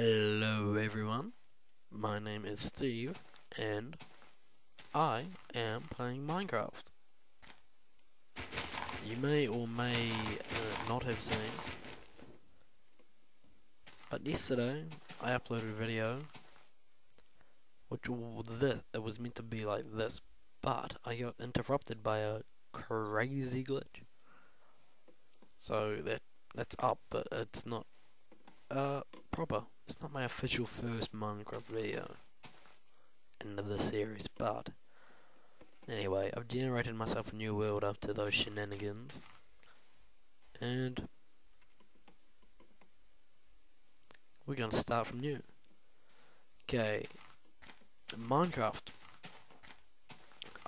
Hello everyone, my name is Steve and I am playing Minecraft. You may or may uh, not have seen, but yesterday I uploaded a video which this, it was meant to be like this, but I got interrupted by a crazy glitch. So that that's up, but it's not uh proper. It's not my official first Minecraft video into the series, but anyway, I've generated myself a new world after those shenanigans, and we're gonna start from new. Okay, Minecraft.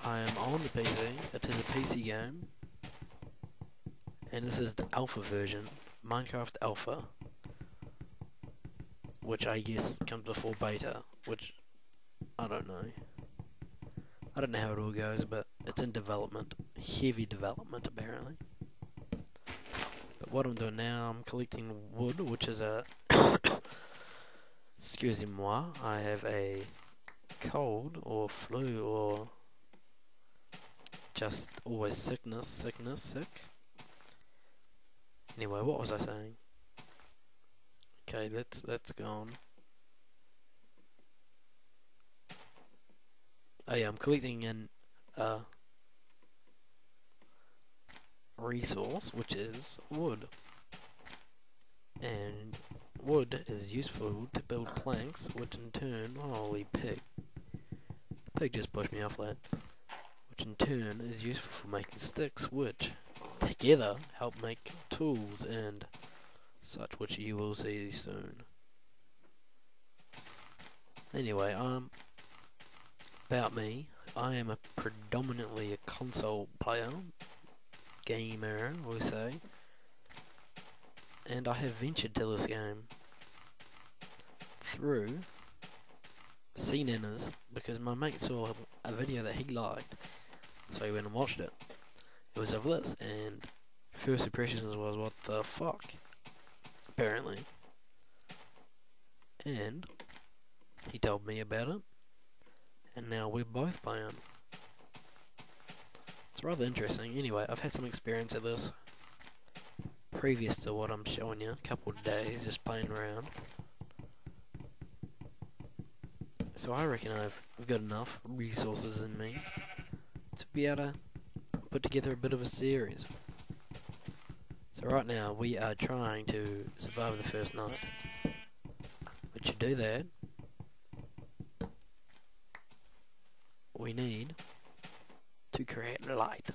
I am on the PC. It is a PC game, and this is the alpha version, Minecraft Alpha which I guess comes before beta, which I don't know. I don't know how it all goes, but it's in development, heavy development apparently. But what I'm doing now, I'm collecting wood, which is a excusez-moi, I have a cold or flu or just always sickness, sickness, sick. Anyway, what was I saying? Okay, that's that's gone. Oh yeah, I'm collecting an uh, resource, which is wood. And wood is useful to build planks, which in turn, holy pig, pig just pushed me off that, which in turn is useful for making sticks, which together help make tools and such which you will see soon. Anyway, um, about me, I am a predominantly a console player, gamer, we say, and I have ventured to this game through CNNers because my mate saw a video that he liked, so he went and watched it. It was of this, and first impressions was, what the fuck? Apparently. And he told me about it, and now we're both playing. It's rather interesting. Anyway, I've had some experience of this previous to what I'm showing you, a couple of days just playing around. So I reckon I've, I've got enough resources in me to be able to put together a bit of a series. So right now we are trying to survive the first night. But to do that, we need to create light.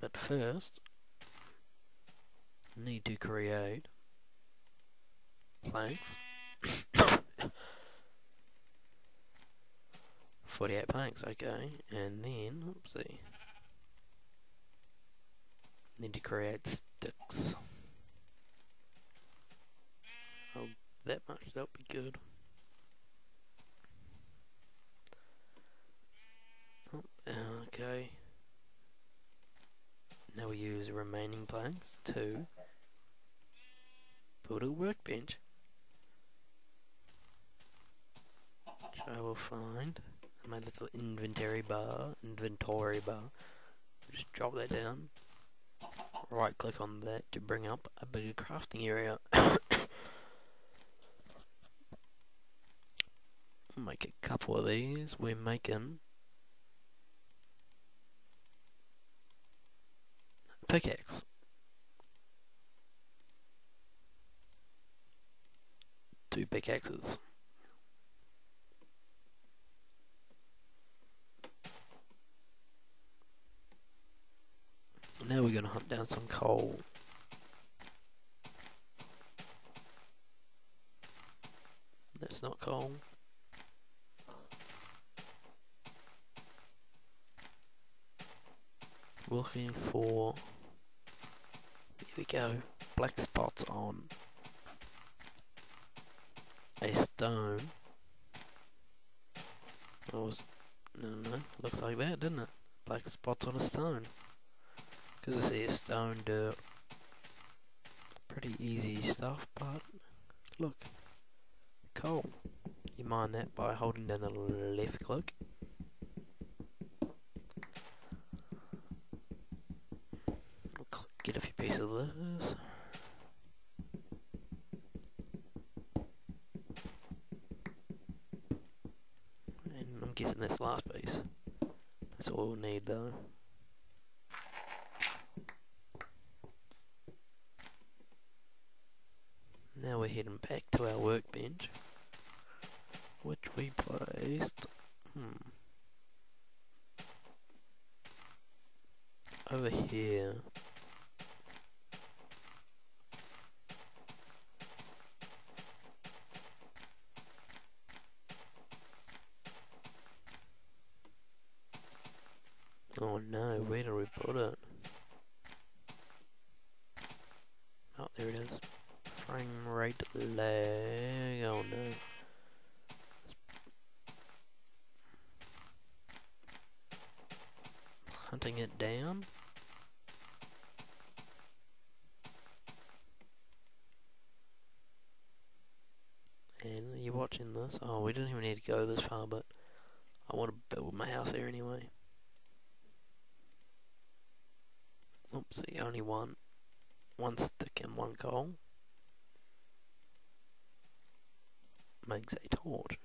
But first, need to create planks. 48 planks, okay, and then, oopsie. Need to create sticks. Oh, that much, that'll be good. Oh, okay. Now we use remaining planks to build a workbench. Which I will find in my little inventory bar, inventory bar. Just drop that down right click on that to bring up a bigger crafting area. make a couple of these. We're making pickaxe. Two pickaxes. Now we're going to hunt down some coal. That's not coal. Looking for... Here we go. Black spots on a stone. That was... No, no, no. Looks like that, didn't it? Black spots on a stone. Because see stone dirt. Pretty easy stuff, but look. Coal. You mine that by holding down the left click. Get a few pieces of this. And I'm guessing this last piece. That's all we'll need though. Now we're heading back to our workbench, which we placed, hmm, over here. Oh no, where did we put it? Oh, there it is. Frame rate lag. Oh no. Hunting it down. And you're watching this. Oh, we didn't even need to go this far, but I want to build my house there anyway. Oopsie, only one. One stick and one coal. Makes a torch.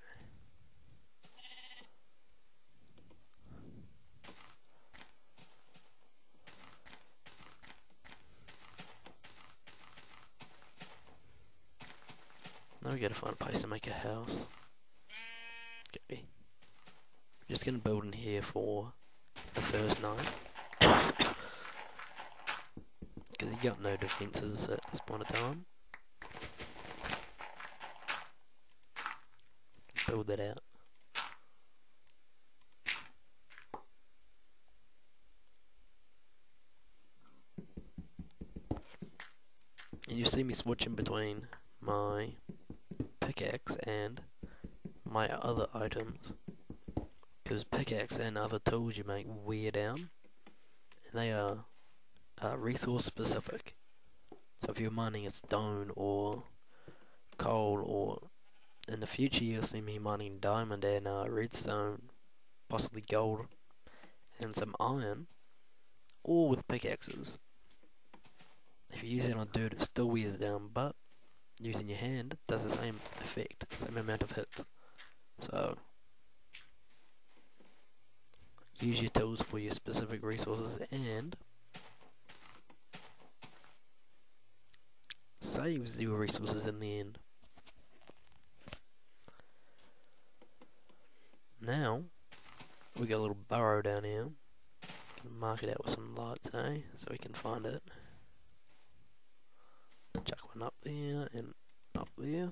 We gotta find a place to make a house. Okay. Just gonna build in here for the first night. Because you got no defences at this point of time. Build that out. And you see me switching between pickaxe and my other items. Because pickaxe and other tools you make wear down. And they are uh, resource specific. So if you're mining a stone or coal or in the future you'll see me mining diamond and uh, redstone, possibly gold and some iron, all with pickaxes. If you use it on dirt it still wears down but using your hand does the same effect, same amount of hits. So use your tools for your specific resources and save zero resources in the end. Now, we got a little burrow down here. Mark it out with some lights, eh? So we can find it. Chuck one up there and up there.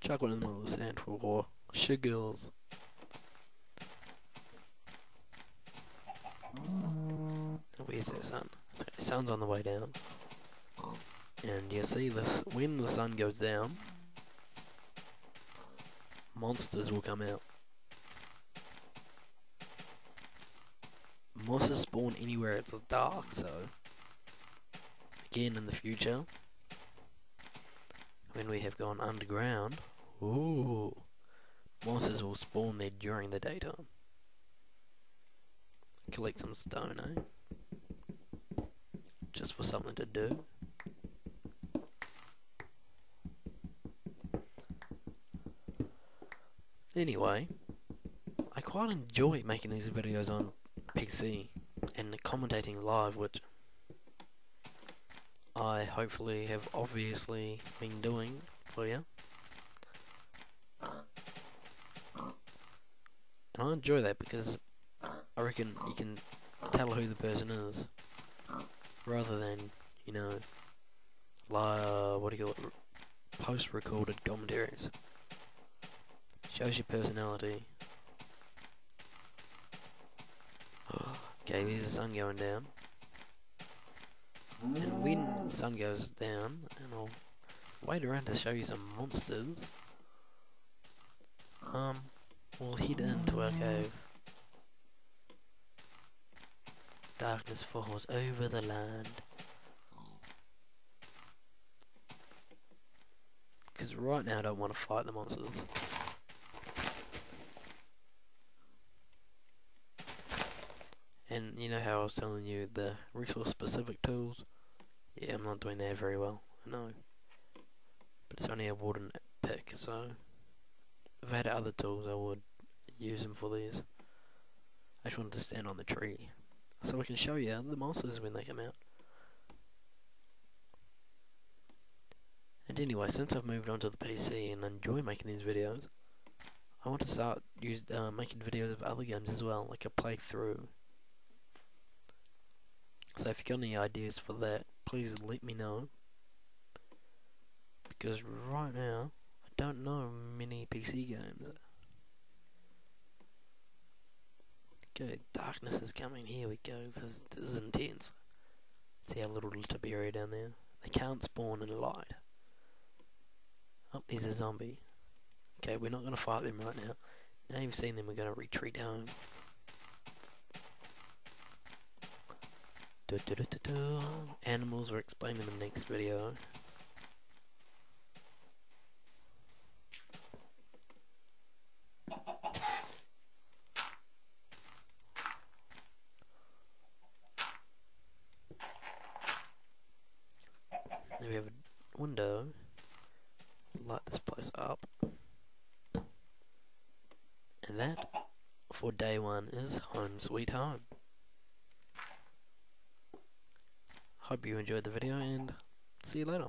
Chuck one in the middle of the sand for sugars. Where's that sun? Sun's on the way down. And you see this, when the sun goes down, monsters will come out. Monsters spawn anywhere it's dark, so again in the future, when we have gone underground, ooh, monsters will spawn there during the daytime. Collect some stone, eh? Just for something to do. Anyway, I quite enjoy making these videos on PC and commentating live, which hopefully have obviously been doing for you. And I enjoy that because I reckon you can tell who the person is rather than, you know, uh, what do you call it, post-recorded commentaries. Shows your personality. okay, there's the sun going down. And when the sun goes down, and I'll wait around to show you some monsters, um, we'll head into our cave. Darkness falls over the land. Because right now I don't want to fight the monsters. And you know how I was telling you the resource specific tools? Yeah, I'm not doing that very well. I know. But it's only a wooden pick, so if I had other tools I would use them for these. I just wanted to stand on the tree. So I can show you the monsters when they come out. And anyway, since I've moved on to the PC and enjoy making these videos, I want to start use, uh, making videos of other games as well, like a playthrough. So if you've got any ideas for that, please let me know. Because right now, I don't know many PC games. Okay, darkness is coming. Here we go. This, this is intense. See our little Liberia down there? They can't spawn in light. Oh, there's a zombie. Okay, we're not going to fight them right now. Now you've seen them, we're going to retreat home. Animals, we're explaining in the next video. Now we have a window. Light this place up. And that, for day one, is Home Sweet Home. Hope you enjoyed the video and see you later.